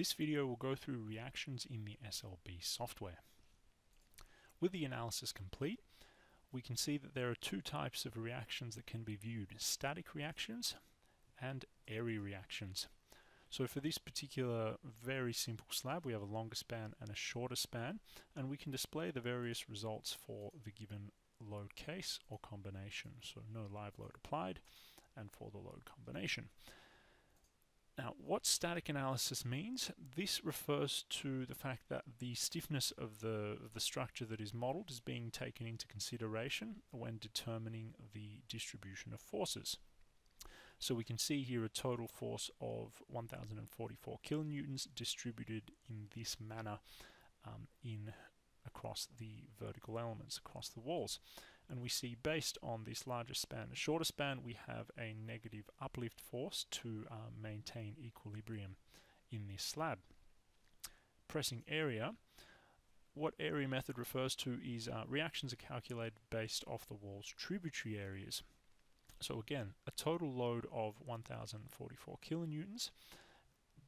This video will go through reactions in the SLB software. With the analysis complete, we can see that there are two types of reactions that can be viewed, static reactions and area reactions. So for this particular very simple slab, we have a longer span and a shorter span, and we can display the various results for the given load case or combination. So no live load applied, and for the load combination. Now, what static analysis means, this refers to the fact that the stiffness of the, the structure that is modeled is being taken into consideration when determining the distribution of forces. So we can see here a total force of 1044 kilonewtons distributed in this manner um, in across the vertical elements, across the walls. And we see based on this larger span and shorter span, we have a negative uplift force to uh, maintain equilibrium in this slab. Pressing area, what area method refers to is uh, reactions are calculated based off the wall's tributary areas. So again, a total load of 1044 kilonewtons.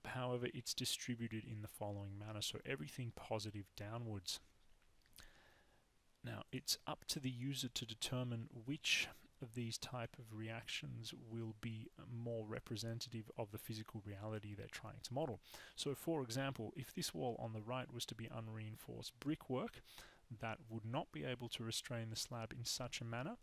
However, it's distributed in the following manner. So everything positive downwards. Now, it's up to the user to determine which of these type of reactions will be more representative of the physical reality they're trying to model. So for example, if this wall on the right was to be unreinforced brickwork, that would not be able to restrain the slab in such a manner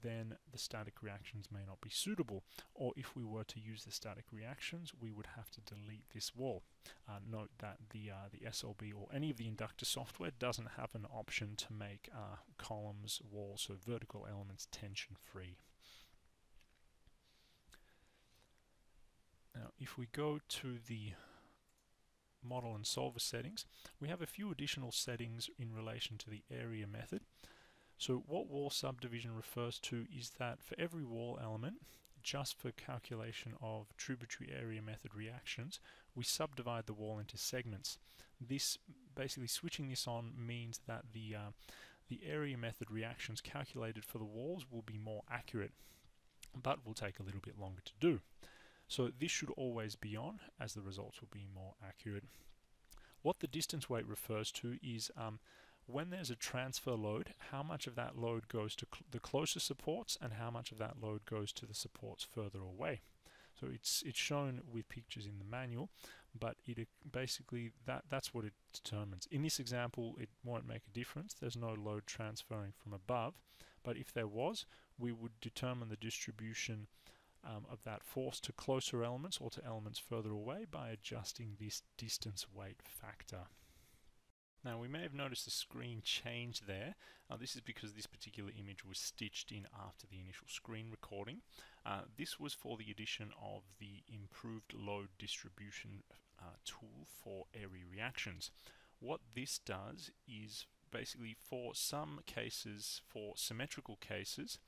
then the static reactions may not be suitable. Or if we were to use the static reactions, we would have to delete this wall. Uh, note that the, uh, the SLB or any of the INDUCTA software doesn't have an option to make uh, columns, walls, so vertical elements tension free. Now if we go to the model and solver settings, we have a few additional settings in relation to the area method. So what wall subdivision refers to is that for every wall element, just for calculation of tributary area method reactions, we subdivide the wall into segments. This basically switching this on means that the uh, the area method reactions calculated for the walls will be more accurate, but will take a little bit longer to do. So this should always be on, as the results will be more accurate. What the distance weight refers to is um, when there's a transfer load, how much of that load goes to cl the closer supports and how much of that load goes to the supports further away. So it's it's shown with pictures in the manual, but it basically that that's what it determines. In this example, it won't make a difference. There's no load transferring from above, but if there was, we would determine the distribution um, of that force to closer elements or to elements further away by adjusting this distance weight factor. Now we may have noticed the screen change there. Uh, this is because this particular image was stitched in after the initial screen recording. Uh, this was for the addition of the improved load distribution uh, tool for area reactions. What this does is basically for some cases, for symmetrical cases,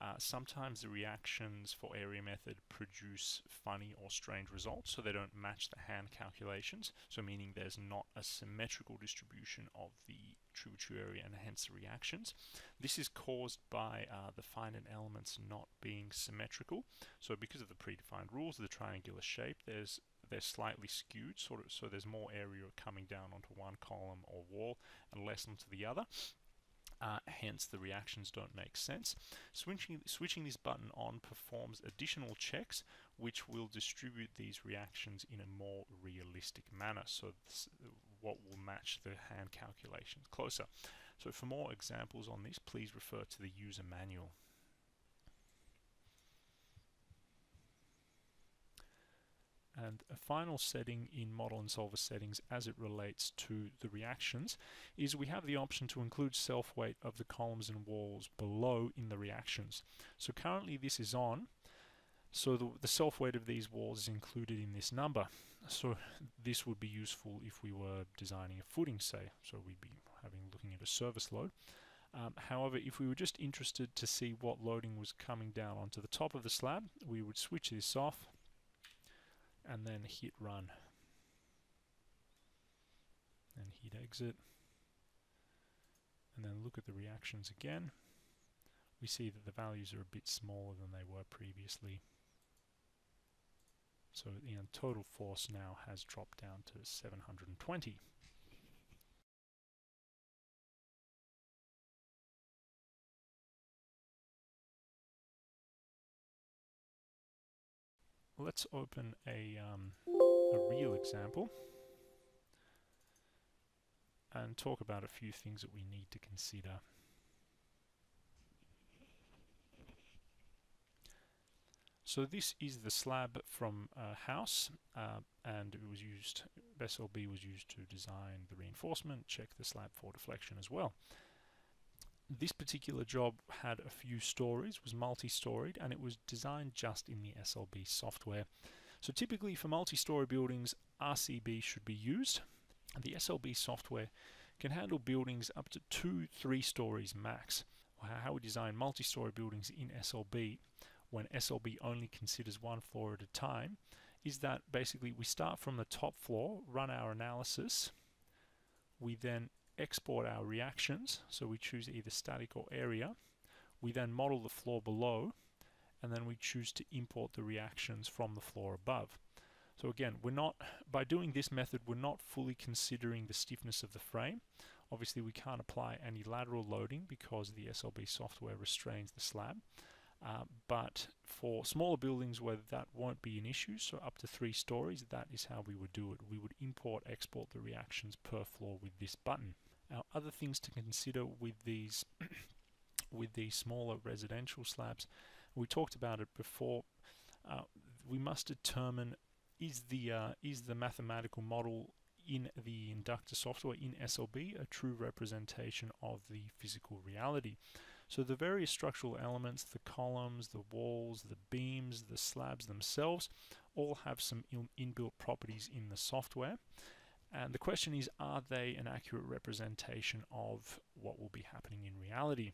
uh, sometimes the reactions for area method produce funny or strange results, so they don't match the hand calculations, so meaning there's not a symmetrical distribution of the tributary area and hence the reactions. This is caused by uh, the finite elements not being symmetrical, so because of the predefined rules of the triangular shape, there's they're slightly skewed, sort of, so there's more area coming down onto one column or wall and less onto the other uh, hence the reactions don't make sense. Switching, switching this button on performs additional checks which will distribute these reactions in a more realistic manner, so this, what will match the hand calculations closer. So for more examples on this, please refer to the user manual. And a final setting in model and solver settings as it relates to the reactions is we have the option to include self-weight of the columns and walls below in the reactions. So currently this is on, so the, the self-weight of these walls is included in this number. So this would be useful if we were designing a footing, say. So we'd be having looking at a service load. Um, however, if we were just interested to see what loading was coming down onto the top of the slab, we would switch this off and then hit run. And hit exit. And then look at the reactions again. We see that the values are a bit smaller than they were previously. So the total force now has dropped down to 720. Let's open a, um, a real example and talk about a few things that we need to consider. So this is the slab from a house uh, and it was used, SLB was used to design the reinforcement, check the slab for deflection as well. This particular job had a few stories, was multi-storied, and it was designed just in the SLB software. So typically for multi-story buildings, RCB should be used. And the SLB software can handle buildings up to two, three stories max. How we design multi-story buildings in SLB when SLB only considers one floor at a time is that basically we start from the top floor, run our analysis, we then export our reactions, so we choose either static or area. We then model the floor below, and then we choose to import the reactions from the floor above. So again, we're not, by doing this method, we're not fully considering the stiffness of the frame. Obviously, we can't apply any lateral loading because the SLB software restrains the slab. Uh, but for smaller buildings where that won't be an issue, so up to three stories, that is how we would do it. We would import, export the reactions per floor with this button. Now, other things to consider with these with these smaller residential slabs, we talked about it before. Uh, we must determine is the uh, is the mathematical model in the INDUCTA software in SLB a true representation of the physical reality. So the various structural elements, the columns, the walls, the beams, the slabs themselves, all have some inbuilt properties in the software. And the question is, are they an accurate representation of what will be happening in reality?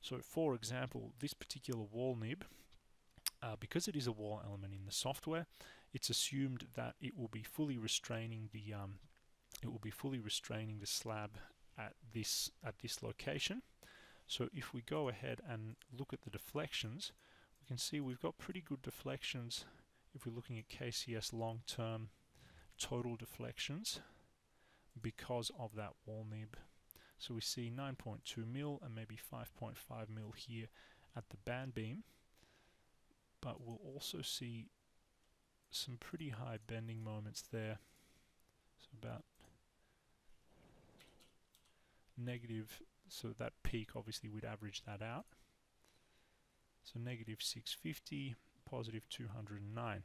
So for example, this particular wall nib, uh, because it is a wall element in the software, it's assumed that it will be fully restraining the um, it will be fully restraining the slab at this at this location. So if we go ahead and look at the deflections, we can see we've got pretty good deflections if we're looking at KCS long-term total deflections because of that wall nib. So we see 9.2 mil and maybe 5.5 mil here at the band beam, but we'll also see some pretty high bending moments there. So about negative so that peak obviously we'd average that out. So negative 650, positive 209.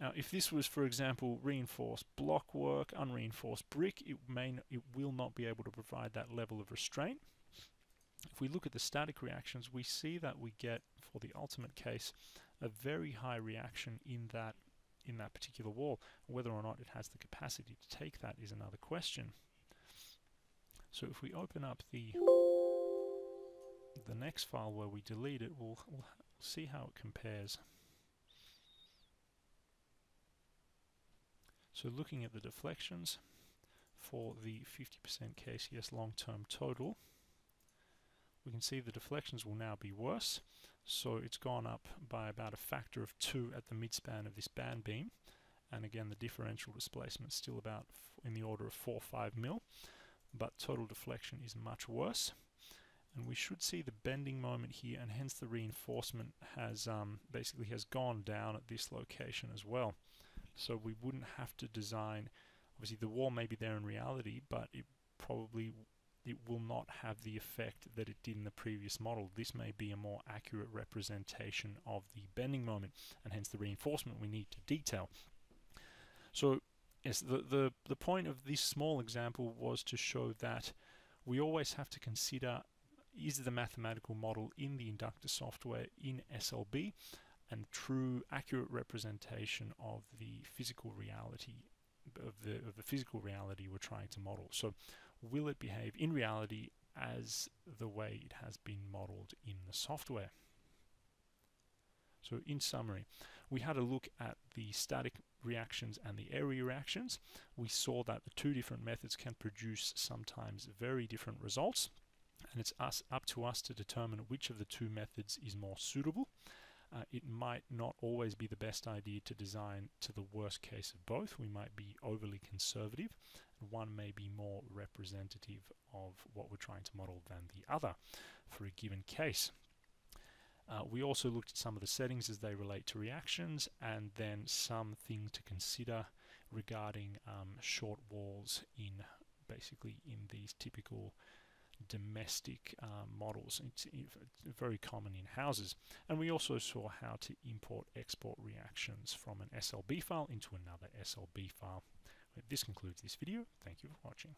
Now, if this was, for example, reinforced block work, unreinforced brick, it may it will not be able to provide that level of restraint. If we look at the static reactions, we see that we get, for the ultimate case, a very high reaction in that in that particular wall. Whether or not it has the capacity to take that is another question. So if we open up the the next file where we delete it, we'll, we'll see how it compares. So looking at the deflections for the 50% KCS long-term total, we can see the deflections will now be worse. So it's gone up by about a factor of 2 at the midspan of this band beam. And again, the differential displacement is still about in the order of 4-5 mil but total deflection is much worse. And we should see the bending moment here, and hence the reinforcement has um, basically has gone down at this location as well. So we wouldn't have to design. Obviously, the wall may be there in reality, but it probably it will not have the effect that it did in the previous model. This may be a more accurate representation of the bending moment, and hence the reinforcement we need to detail. So Yes, the, the, the point of this small example was to show that we always have to consider is the mathematical model in the INDUCTA software in SLB and true accurate representation of the physical reality of the, of the physical reality we're trying to model. So will it behave in reality as the way it has been modeled in the software? So in summary, we had a look at the static reactions and the area reactions. We saw that the two different methods can produce sometimes very different results and it's us up to us to determine which of the two methods is more suitable. Uh, it might not always be the best idea to design to the worst case of both. We might be overly conservative, and one may be more representative of what we're trying to model than the other for a given case. Uh, we also looked at some of the settings as they relate to reactions and then some things to consider regarding um, short walls in basically in these typical domestic uh, models. It's, very common in houses. And we also saw how to import export reactions from an SLB file into another SLB file. This concludes this video. Thank you for watching.